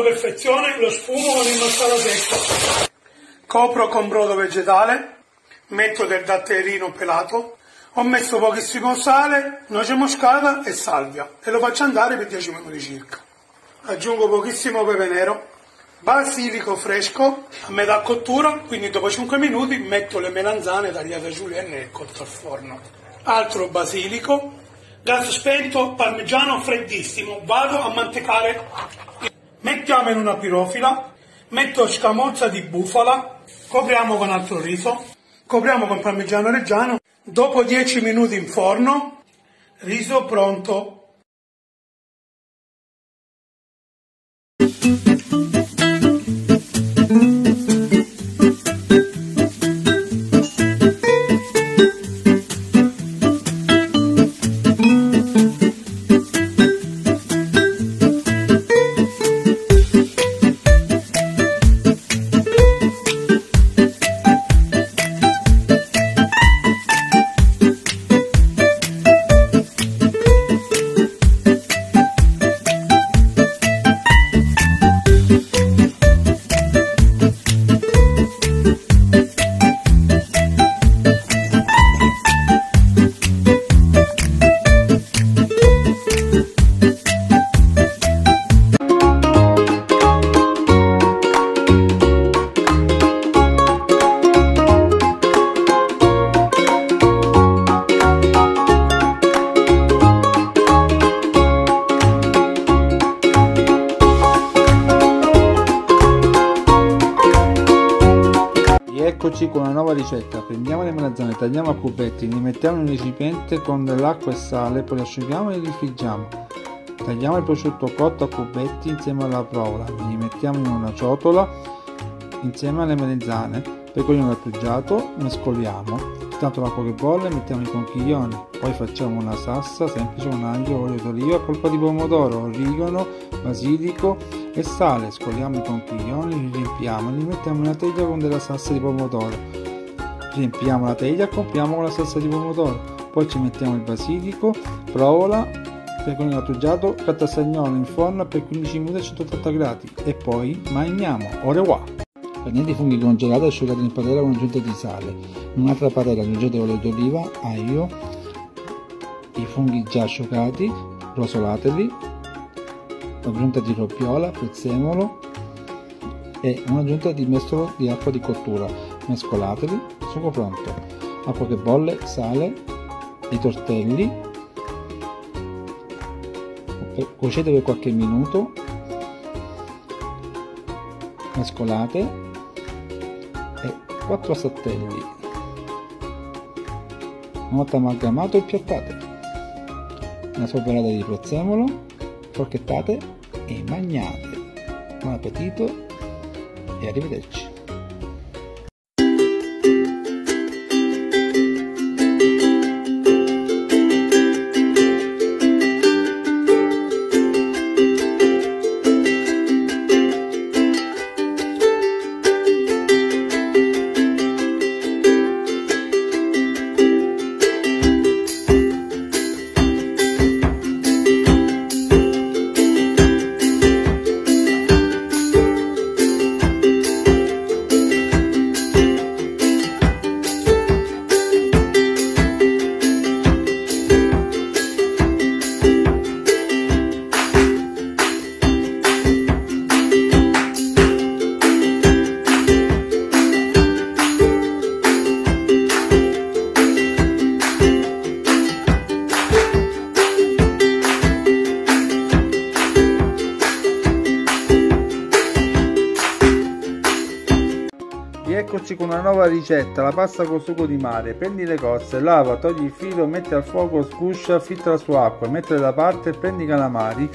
Alla perfezione lo sfumo con il mascara secco. Copro con brodo vegetale, metto del datterino pelato, ho messo pochissimo sale, noce moscata e salvia e lo faccio andare per 10 minuti circa. Aggiungo pochissimo pepe nero, basilico fresco a metà cottura, quindi dopo 5 minuti metto le melanzane tagliate julienne e cotte al forno. Altro basilico, gas spento, parmigiano freddissimo, vado a mantecare. Mettiamo in una pirofila, metto scamorza di bufala, copriamo con altro riso, copriamo con parmigiano reggiano Dopo 10 minuti in forno, riso pronto. Eccoci con una nuova ricetta, prendiamo le melanzane, tagliamo a cubetti, li mettiamo in un recipiente con dell'acqua e sale, poi li asciughiamo e li rifriggiamo. Tagliamo il prosciutto cotto a cubetti insieme alla provola, li mettiamo in una ciotola insieme alle melanzane, poi con il grattugiato mescoliamo. Tanto l'acqua che bolle mettiamo i conchiglioni, poi facciamo una salsa semplice con aglio, olio d'oliva, polpa di pomodoro, origano, basilico e sale, scoliamo i conchiglioni, li riempiamo e li mettiamo in una teglia con della salsa di pomodoro. Riempiamo la teglia e compriamo con la salsa di pomodoro. Poi ci mettiamo il basilico, provola, il grattugiato, cattasagnolo in forno per 15 minuti a 180 gradi e poi mangiamo. Au revoir! Prendete i funghi congelati asciugati in padella con aggiunta di sale. In un'altra padella aggiungete olio d'oliva, aglio, i funghi già asciugati, rosolateli, aggiunta di robbiola, prezzemolo e un'aggiunta di mestolo di acqua di cottura. Mescolateli, sugo pronto. Acqua che bolle, sale, i tortelli, cuocete per qualche minuto, mescolate 4 sattelli. Una volta amalgamato impiattate una spolverata di prezzemolo forchettate e magnate. Buon appetito e arrivederci Eccoci con una nuova ricetta, la pasta con sugo di mare. Prendi le cozze, lava, togli il filo, metti al fuoco, sguscia, filtra su acqua, mettile da parte, prendi i calamari,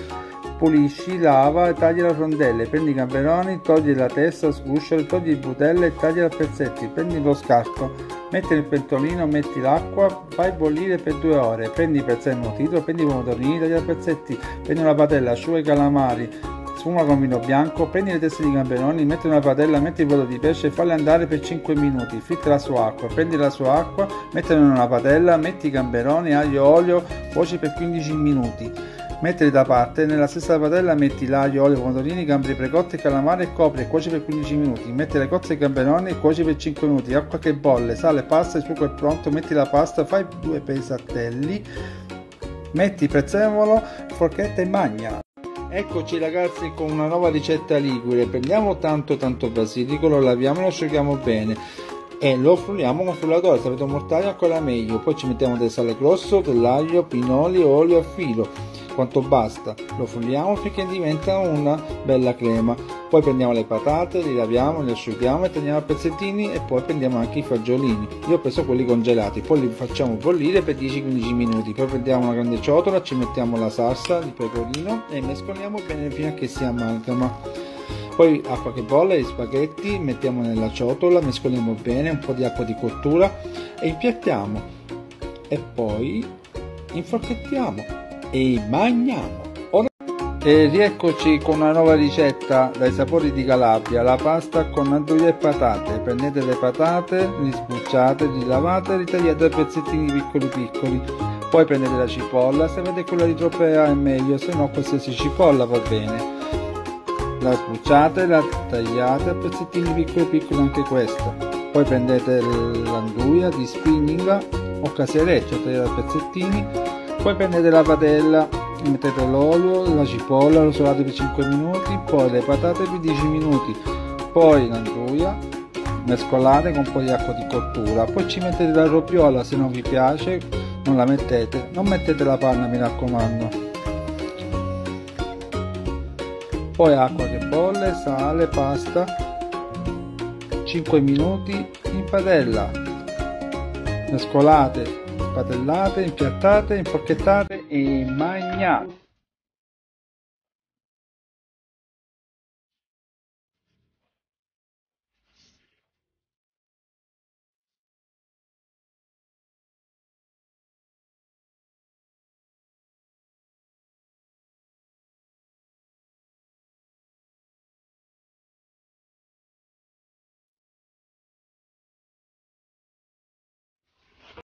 pulisci, lava e tagli le rondelle, prendi i gamberoni, togli la testa, sgusciali, togli il butello e tagli a pezzetti, prendi lo scarto, metti nel pentolino, metti l'acqua, fai bollire per due ore, prendi il prezzemolo tiro, prendi i pomodorini, tagli a pezzetti, prendi una padella, asciuga i calamari, sfuma con vino bianco, prendi le teste di gamberoni, metti una padella, metti il brodo di pesce e falli andare per 5 minuti, filtra la sua acqua, prendi la sua acqua, mettila in una padella, metti i gamberoni, aglio, olio, cuoci per 15 minuti. Mettili da parte, nella stessa padella metti l'aglio, olio, pomodorini, gamberi precotti, calamari e copri e cuoci per 15 minuti. Metti le cozze e gamberoni e cuoci per 5 minuti. Acqua che bolle, sale, pasta, il sugo è pronto. Metti la pasta, fai due pesatelli. Metti prezzemolo, forchetta e magna. Eccoci ragazzi con una nuova ricetta ligure. Prendiamo tanto tanto basilico, lo laviamo e lo asciughiamo bene e lo frulliamo con frullatore, se avete un mortaio ancora meglio. Poi ci mettiamo del sale grosso, dell'aglio, pinoli, olio a filo quanto basta, lo frulliamo finché diventa una bella crema. Poi prendiamo le patate, li laviamo, li asciughiamo e tagliamo a pezzettini e poi prendiamo anche i fagiolini. Io ho preso quelli congelati, poi li facciamo bollire per 10-15 minuti. Poi prendiamo una grande ciotola, ci mettiamo la salsa di pecorino e mescoliamo bene fino a che si amalgama. Poi acqua che bolle, gli spaghetti, mettiamo nella ciotola, mescoliamo bene, un po' di acqua di cottura e impiattiamo. E poi inforchettiamo e mangiamo. E rieccoci con una nuova ricetta dai sapori di Calabria, la pasta con anduglie e patate. Prendete le patate, li sbucciate, li lavate e li tagliate a pezzettini piccoli piccoli. Poi prendete la cipolla, se avete quella di tropea è meglio, se no qualsiasi cipolla va bene. La sbucciate, la tagliate a pezzettini piccoli piccoli anche questa. Poi prendete l'anduia di spinninga o casereccio, tagliate a pezzettini poi prendete la padella mettete l'olio la cipolla lo solate per 5 minuti poi le patate per 10 minuti poi l'anduia mescolate con un po' di acqua di cottura poi ci mettete la ropiola se non vi piace non la mettete non mettete la panna mi raccomando. Poi acqua che bolle sale pasta 5 minuti in padella. Mescolate spatellate, impiattate, inforchettate e magnate.